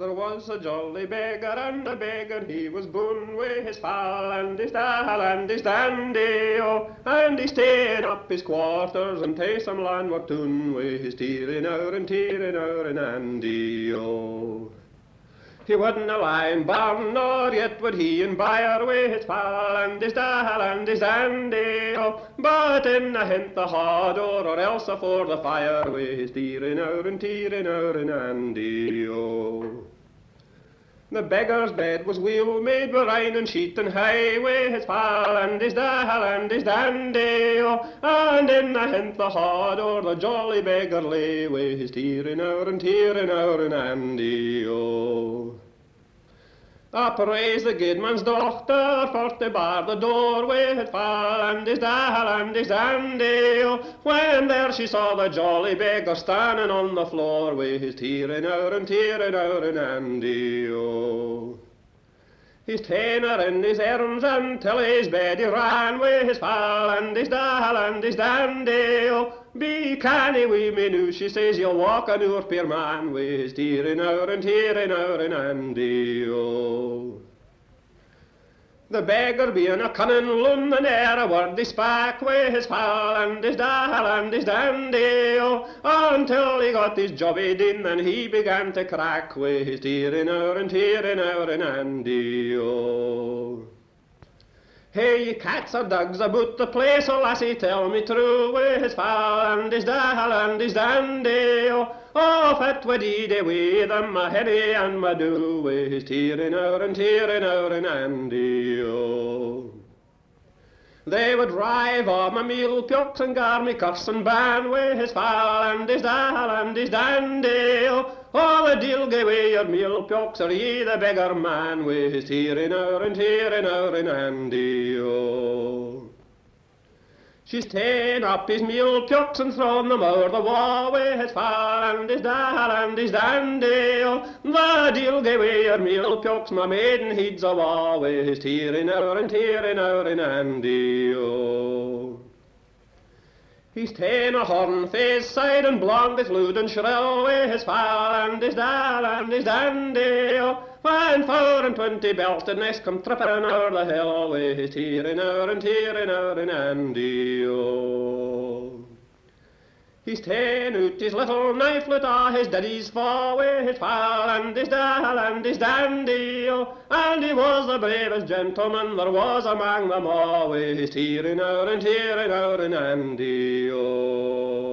There was a jolly beggar and a beggar, he was born with his fall and his dal and his dandy, oh, and he stayed up his quarters and take some land were tune with his tearing out and tearing out and Andy, oh. He wouldn't in barn, nor yet would he in byre with his pal and his dal and his dandy, oh, but in a hint the hard or, or else afore the fire. With his tearing out and tearing out and Andy, oh. The beggar's bed was weel made with rain and sheet and hay, with his pal and his dal and his dandy, oh, and in the hint the hard or the jolly beggar lay, with his tearing out and tearing out and Andy, oh. I praise the guidman's doctor for to bar the door with his pal and his dal and his dandy, when there she saw the jolly beggar standing on the floor with his tearing out and tearing out and Andy, oh. His tenor and his errands until his bed he ran with his pal and his dal and his dandy. Be canny wi me noo, she says, you'll walk an oor peer man with his tearing out and tearing out and Andy, oh. The beggar being a cunning loon and e'er a word he spak with his pal and his dal and his dandy, oh, until he got his jobby din and he began to crack with his tearing out and tearing out and Andy, oh. Hey, cats or dogs about the place, oh lassie, tell me true, with his pal and his dal and his dandy, oh, oh, fat waddy de with them, my heady and my do, with his tearing out and tearing out and Andy, oh. They would drive all my meal pukes and gar me cuffs and ban with his pal and his dal and his dandy, Oh, the deal gae away your meal pokes, or ye the beggar man with his tearing out and tearing out and Andy, oh. She's ta'en up his meal pokes and thrown them o'er the wall with his far and his dal and his dandy. The deal away your meal pokes, my maiden heeds a wall with his tearing out and tearing out and Andy, oh. He's ta'en a horn face side and blond with lewd and shrill with his fal and his dal and his dandy, oh. When four and twenty belted nests come tripping o'er the hill with his tearing out and tearing out and Andy. He's ta'en out his little knifelet a his daddy's fall with his pal and his dal and his dandy, and he was the bravest gentleman there was among them all with his tearing out and tearing out and Andy, oh.